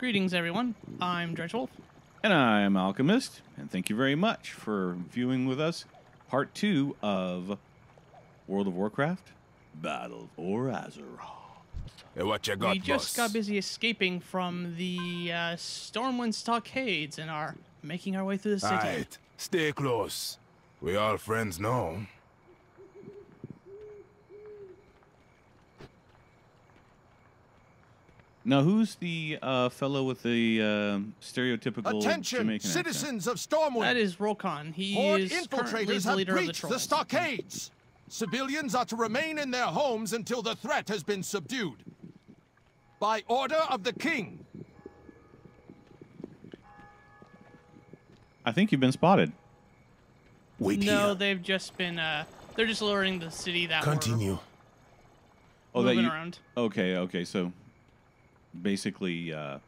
Greetings, everyone. I'm Dredgewolf. And I'm Alchemist, and thank you very much for viewing with us part two of World of Warcraft Battle for Azeroth. Hey, what you got, we just boss? got busy escaping from the uh, Stormwind stockades and are making our way through the city. Alright, stay close. We all friends now. Now, who's the uh, fellow with the um stereotypical Attention, Jamaican accent? citizens of Stormwind! That is Rokhan. He Horde is currently infiltrators the have leader of the breached the, trolls. stockades. Civilians are to remain in their homes until the threat has been subdued. By order of the king. I think you've been spotted. Wait no, here. they've just been. Uh, they're just lowering the city that we're Continue. Oh, that moving you? around. Okay, okay. So basically, uh,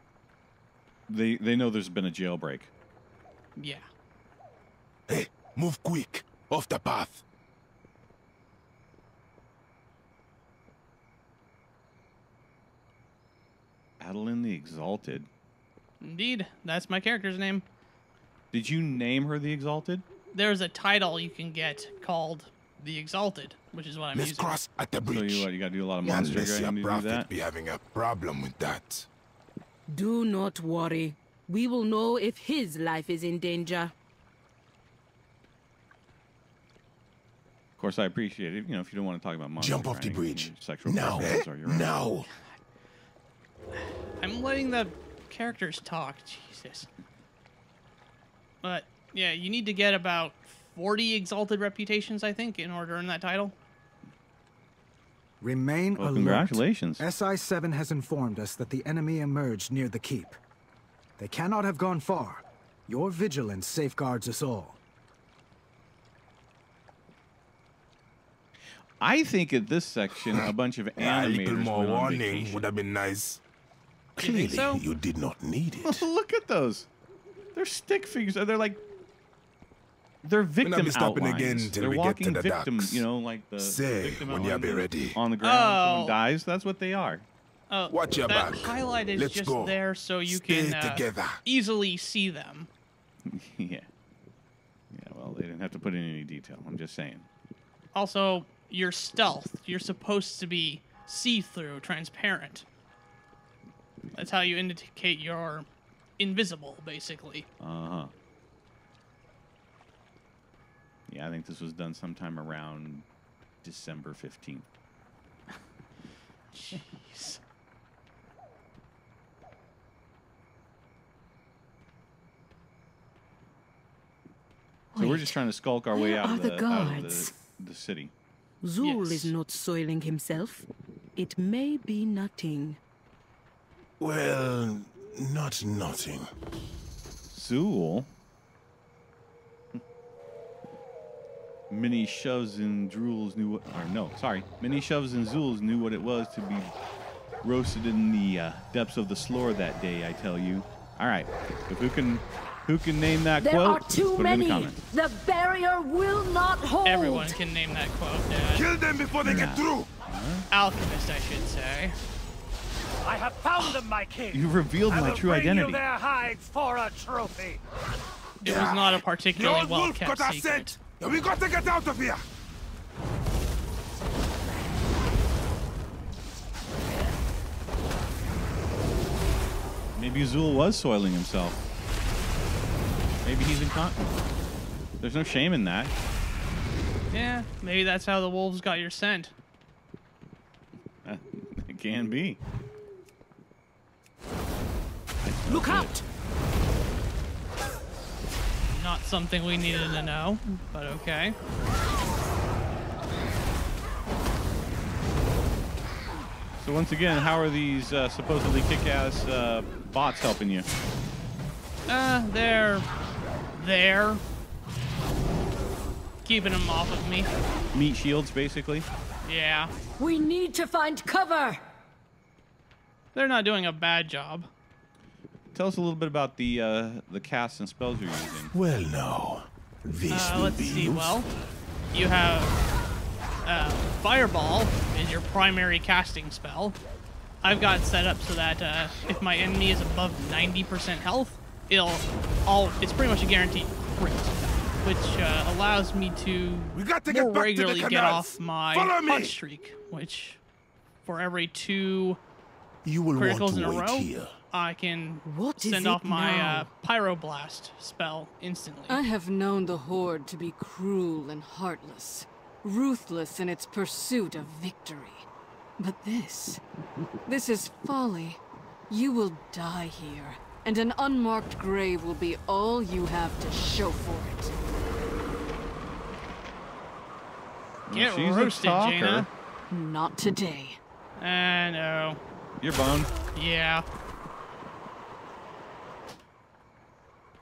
they they know there's been a jailbreak. Yeah. Hey, move quick. Off the path. Adeline the Exalted. Indeed, that's my character's name. Did you name her the Exalted? There's a title you can get called the Exalted, which is what I'm Let's using. cross at the So bridge. you what? You got to do a lot of monster Unless your grinding to do prophet that. be having a problem with that. Do not worry. We will know if his life is in danger. Of course, I appreciate it. You know, if you don't want to talk about monster Jump off the grinding, bridge. sexual Now, preference, or you're right. Now. I'm letting the characters talk. Jesus. But yeah, you need to get about 40 exalted reputations, I think, in order to earn that title. Remain Well, alert. congratulations. SI-7 has informed us that the enemy emerged near the keep. They cannot have gone far. Your vigilance safeguards us all. I think at this section, a bunch of A little more warning would have been nice. You Clearly, so? you did not need it. Look at those. They're stick figures. They're like they're victim not be stopping outlines. again till they're we get walking to the victim. docks. You know, like the Say victim when you be ready. on the ground. Oh. Someone dies. That's what they are. Oh, Watch your that back. highlight is Let's just go. there so you Stay can uh, together. easily see them. yeah. Yeah. Well, they didn't have to put in any detail. I'm just saying. Also, your stealth. You're supposed to be see-through, transparent. That's how you indicate you're invisible, basically. Uh huh. Yeah, I think this was done sometime around December 15th. Jeez. So we're just trying to skulk our way out are of the the, out of guards? the, the city. Zul Yes. is not soiling himself. It may be nothing. Well, not nothing. Zul. Many shoves and drools knew what, or no, sorry. Many shoves and zools knew what it was to be roasted in the uh, depths of the sloor that day, I tell you. All right. If who can, who can name that There quote? are too put it in the many. The barrier will not hold. Everyone can name that quote, Dad. Kill them before they get through. Alchemist, I should say. I have found them, my king. You revealed I my will true bring identity. You their hides for a trophy. It was not a The particularly well wolf kept got our secret. Scent. and We got to get out of here. Maybe Zul was soiling himself. Maybe he's incontinent. There's no shame in that. Yeah, maybe that's how the wolves got your scent. It can be. Look out! Not something we needed to know, but okay. So once again, how are these uh, supposedly kick-ass uh, bots helping you? Uh, they're there. Keeping them off of me. Meat shields, basically. Yeah. We need to find cover. They're not doing a bad job. Tell us a little bit about the uh, the casts and spells you're using. Well, now, this Uh, will let's be see. useful. Well, you have uh, Fireball is your primary casting spell. I've got it set up so that uh, if my enemy is above 90% health, it'll all it's pretty much a guaranteed crit, which uh, allows me to We got to get more back to regularly get off my Follow me. hot streak, which for every two You will criticals want in to a wait row, here. I can What is send off my uh, pyroblast spell instantly. I have known the Horde to be cruel and heartless, ruthless in its pursuit of victory. But this, this is folly. You will die here, and an unmarked grave will be all you have to show for it. Get She's a roasted, talker. Jaina. Not today. I know. You're boned. Yeah.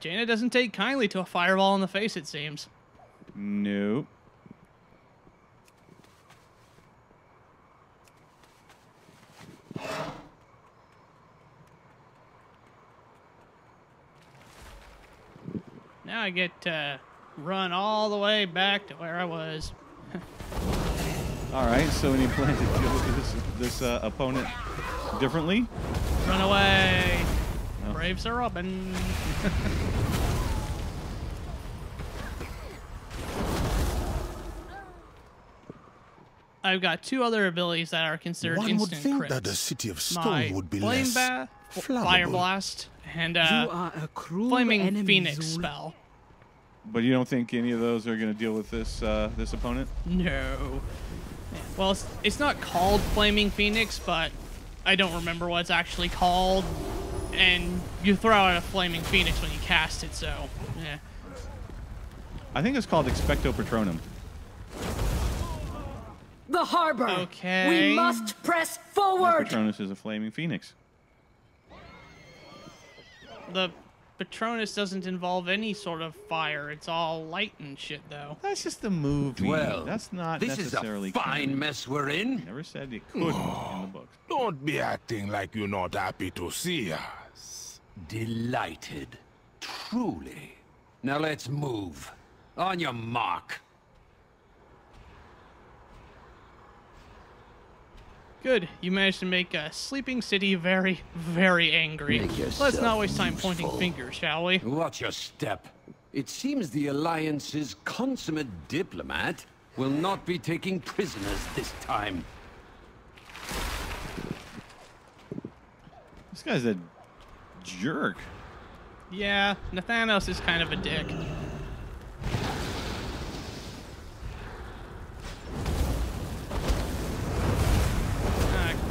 Jaina doesn't take kindly to a fireball in the face, it seems. Nope. Now I get to run all the way back to where I was. All right. So any plan to deal with this this uh, opponent differently? Run away! Brave Sir Robin. I've got two other abilities that are considered One would think crits. that the city of My stone would be flame less bath, flammable. fire blast, and you uh, are a cruel flaming enemy, phoenix Zul. spell. But you don't think any of those are going to deal with this uh, this opponent? No. Well, it's, it's not called Flaming Phoenix, but I don't remember what it's actually called. And you throw out a Flaming Phoenix when you cast it, so yeah. I think it's called Expecto Patronum. The harbor. Okay. We must press And forward. Patronus is a flaming phoenix. The Patronus doesn't involve any sort of fire. It's all light and shit, though. That's just the movie. Well, That's not this is a fine canon. mess we're in. Never said it couldn't in the oh, books. Don't be acting like you're not happy to see us. Delighted. Truly. Now let's move. On your mark. Good. You managed to make a sleeping city very, very angry. Let's not waste time pointing fingers, shall we? Watch your step. It seems the Alliance's consummate diplomat will not be taking prisoners this time. This guy's a jerk. Yeah, Nathanos is kind of a dick.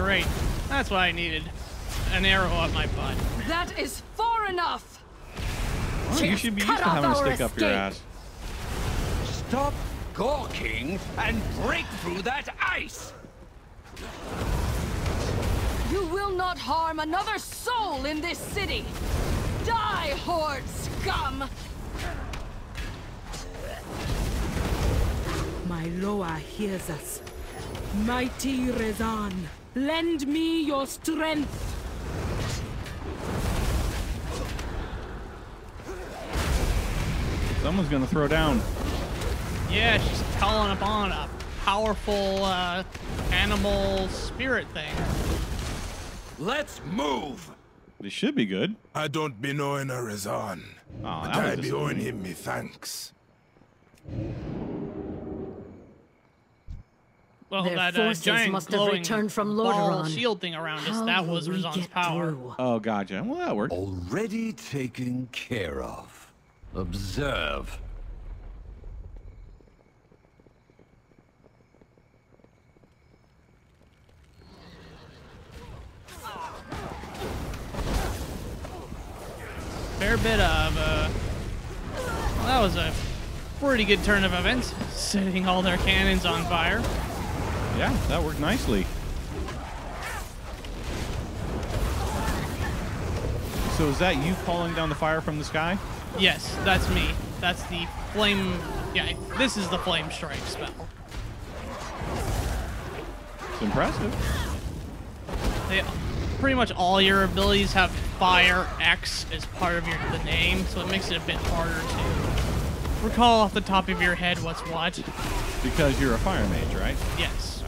Great. That's what I needed. An arrow up my butt. That is far enough. Well, you should be used to having a our stick up your ass. Stop gawking and break through that ice! You will not harm another soul in this city. Die, horde scum. My Loa hears us. Mighty Rezan, lend me your strength. Someone's gonna throw down. Yeah, she's calling upon a powerful uh, animal spirit thing. Let's move! This should be good. I don't be knowing a Rezan, Oh, but that I be owing him me thanks. Well, Their that uh, forces giant must have returned from ball Lordaeron. shield thing around us, How that was we Rezan's get power. through? Oh, gotcha. Well, that worked. Already taken care of. Observe. fair bit of. Uh, well, that was a pretty good turn of events, setting all their cannons on fire. Yeah, that worked nicely. So is that you calling down the fire from the sky? Yes, that's me. That's the flame. Yeah, this is the flame strike spell. It's impressive. They, pretty much all your abilities have fire X as part of your the name, so it makes it a bit harder to recall off the top of your head what's what. Because you're a fire mage, right? Yes.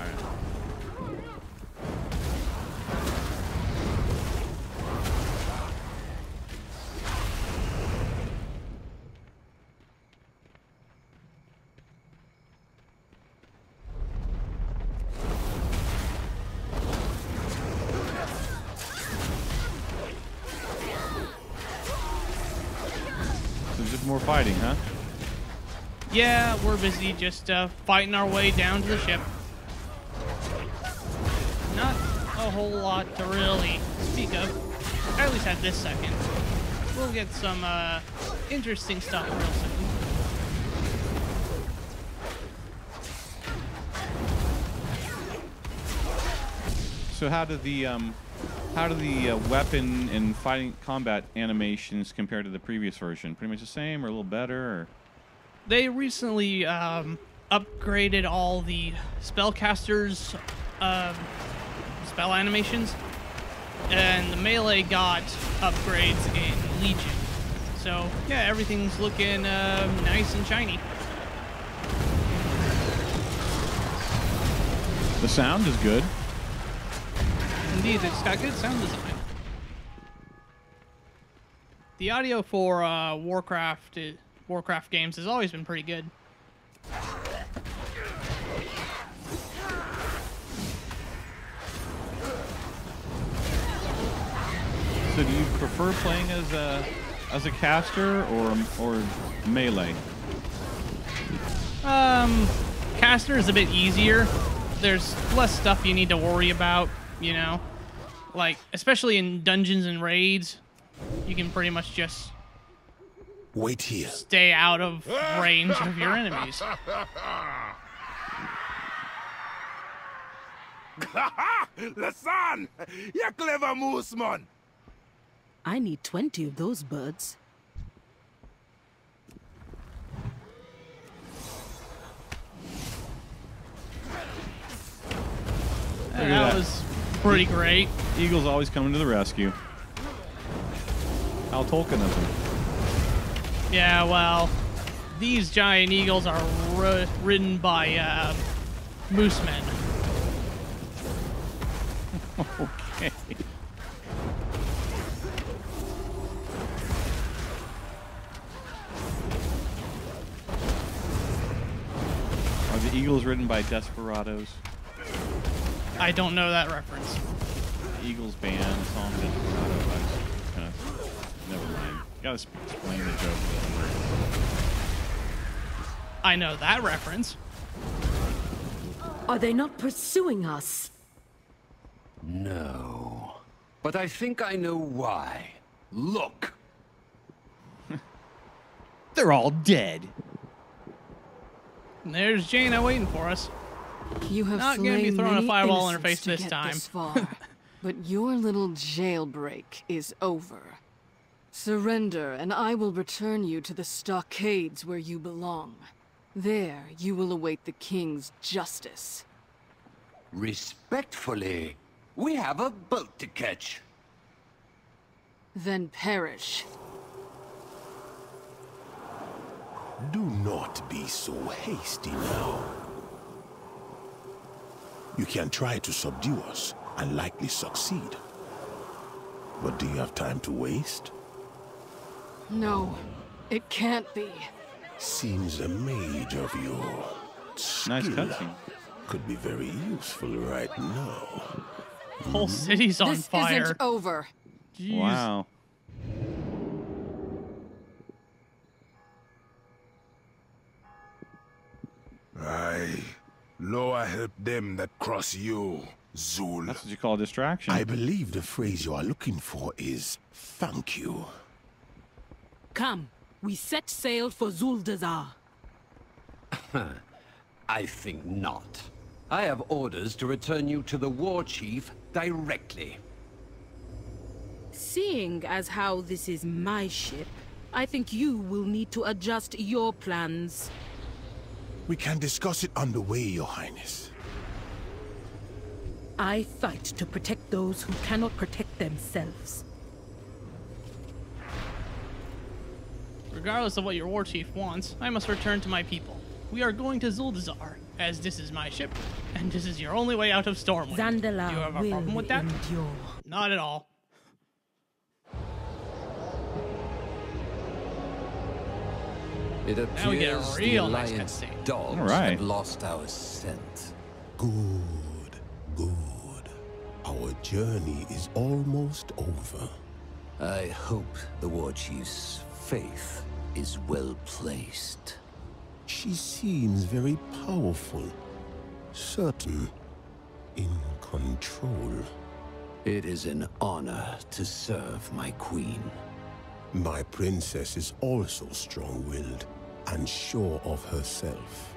Fighting, huh? Yeah, we're busy just uh, fighting our way down to the ship. Not a whole lot to really speak of. At least at this second. We'll get some uh, interesting stuff real soon. So how do the um, how do the uh, weapon and fighting combat animations compare to the previous version? Pretty much the same, or a little better? Or They recently um, upgraded all the spellcasters' um, spell animations, and the melee got upgrades in Legion. So yeah, everything's looking uh, nice and shiny. the sound is good. Indeed, it's got good sound design. The audio for uh, Warcraft uh, Warcraft games has always been pretty good. So do you prefer playing as a as a caster or or melee? Um, caster is a bit easier. There's less stuff you need to worry about, you know. Like especially in dungeons and raids, you can pretty much just Wait here. stay out of range of your enemies. Lasan! You clever moose, man! I need 20 of those birds. that that. was pretty great. Eagle's always coming to the rescue. How Tolkienism. Yeah, well, these giant eagles are ridden by uh, moose men. Okay. Are the Eagles ridden by desperados? I don't know that reference. Eagles band, the song Desperado. I was kind of, never mind. Gotta explain the joke. I know that reference. Are they not pursuing us? No. But I think I know why. Look! They're all dead. And there's Jaina waiting for us. You have Not gonna be throwing a many fireball in her face this time. This far, but your little jailbreak is over. Surrender, and I will return you to the stockades where you belong. There, you will await the king's justice. Respectfully, we have a boat to catch. Then perish. Do not be so hasty now. You can try to subdue us and likely succeed. But do you have time to waste? No, it can't be. Seems a mage of your Nice skill cutscene. could be very useful right now. Whole hmm? city's on this fire. isn't over. Jeez. Wow. Aye. Loa help them that cross you, Zul. That's what you call a distraction. I believe the phrase you are looking for is thank you. Come, we set sail for Zuldazar. I think not. I have orders to return you to the war chief directly. Seeing as how this is my ship, I think you will need to adjust your plans. We can discuss it on the way, Your Highness. I fight to protect those who cannot protect themselves. Regardless of what your war chief wants, I must return to my people. We are going to Zuldazar, as this is my ship, and this is your only way out of Stormwind. Zandalar you have a will problem with that? endure. Not at all. It Now we get a appears the real nice Alliance cutscene. dogs All right. have lost our scent. Good, good. Our journey is almost over. I hope the war chief's faith is well placed. She seems very powerful, certain, in control. It is an honor to serve my queen. My princess is also strong-willed and sure of herself.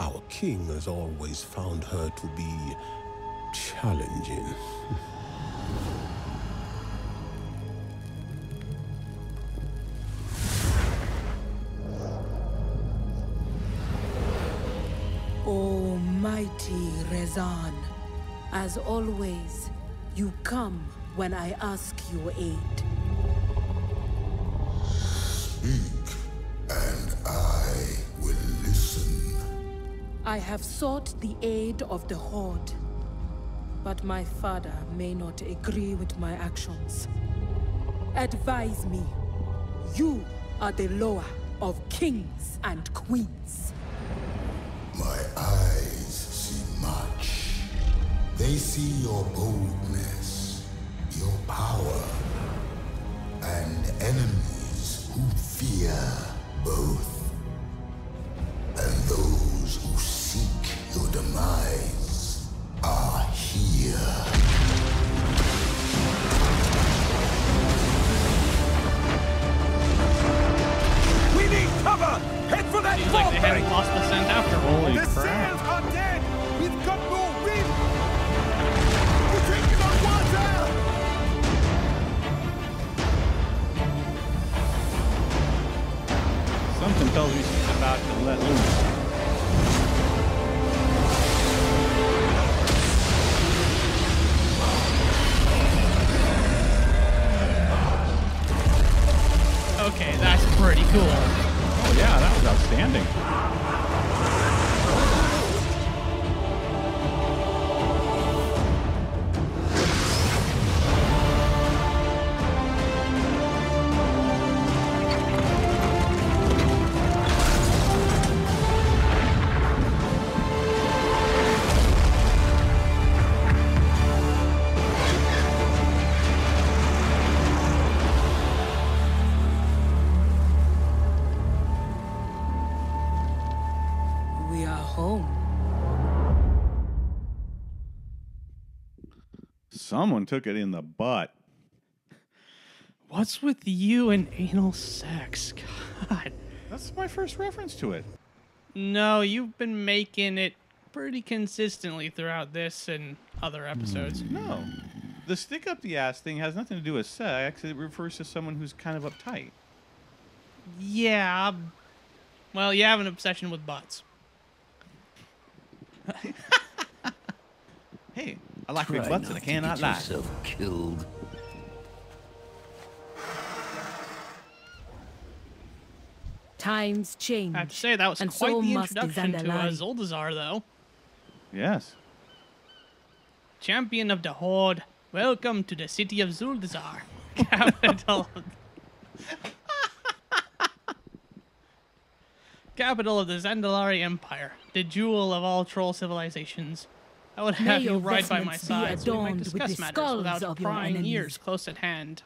Our king has always found her to be challenging. Almighty Rezan, as always, you come when I ask your aid. Speak, I have sought the aid of the Horde, but my father may not agree with my actions. Advise me. You are the lower of kings and queens. My eyes see much. They see your boldness, your power, and enemies who fear both. That Someone took it in the butt. What's with you and anal sex? God. That's my first reference to it. No, you've been making it pretty consistently throughout this and other episodes. Hmm. No. The stick up the ass thing has nothing to do with sex. It refers to someone who's kind of uptight. Yeah. Well, you have an obsession with butts. Hey, I like big Try butts and I not to cannot lie. yourself killed. Times change. I have to say that was and quite so the introduction to uh, Zuldazar, though. Yes. Champion of the Horde, welcome to the city of Zuldazar, capital. capital of the Zandalari Empire, the jewel of all troll civilizations. I would May have you your ride by my side so we might adorned with discuss the matters without of prying ears close at hand.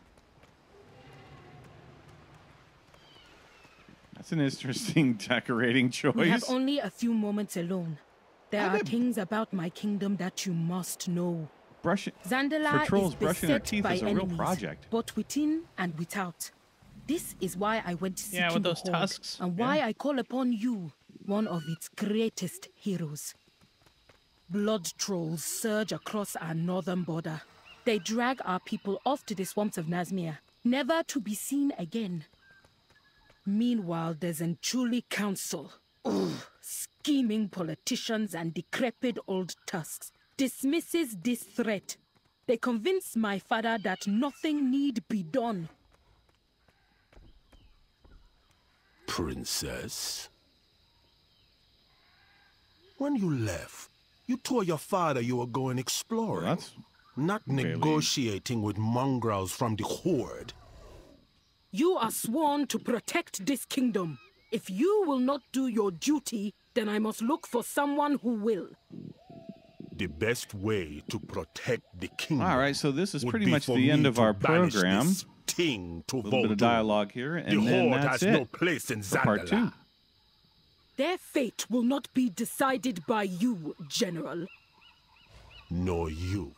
That's an interesting decorating choice. We have only a few moments alone. There How are things about my kingdom that you must know. Brush Zandalar for trolls is brushing their teeth by is a real project. both within and without. This is why I went seeking Yeah, with the those Horde, tusks. and why I call upon you, one of its greatest heroes. Blood trolls surge across our northern border. They drag our people off to the swamps of Nazmir, never to be seen again. Meanwhile, the Zanchuli Council. Scheming politicians and decrepit old tusks dismisses this threat. They convince my father that nothing need be done. Princess? When you left, you told your father you were going exploring. That's not really- negotiating with mongrels from the Horde. You are sworn to protect this kingdom. If you will not do your duty, then I must look for someone who will. The best way to protect the kingdom. All right, so this is pretty much the end of our program. this thing to A little bit of dialogue here, and the then Horde that's has it no place in for part two. Zandalar. Their fate will not be decided by you, General. Nor you.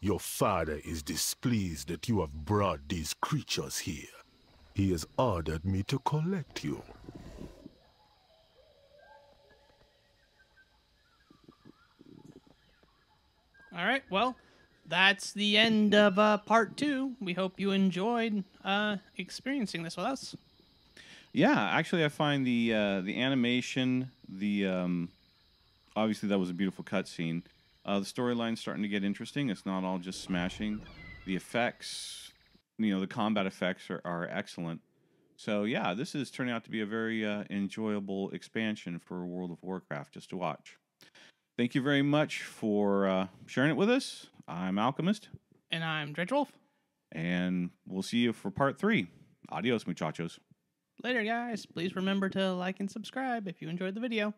Your father is displeased that you have brought these creatures here. He has ordered me to collect you. All right, well, that's the end of uh, part two. We hope you enjoyed uh, experiencing this with us. Yeah, actually, I find the uh, the animation, the um, obviously that was a beautiful cutscene. Uh, the storyline's starting to get interesting. It's not all just smashing. The effects, you know, the combat effects are, are excellent. So yeah, this is turning out to be a very uh, enjoyable expansion for World of Warcraft just to watch. Thank you very much for uh, sharing it with us. I'm Alchemist, And I'm Dredgewolf. and we'll see you for part three. Adios, muchachos. Later, guys. Please remember to like and subscribe if you enjoyed the video.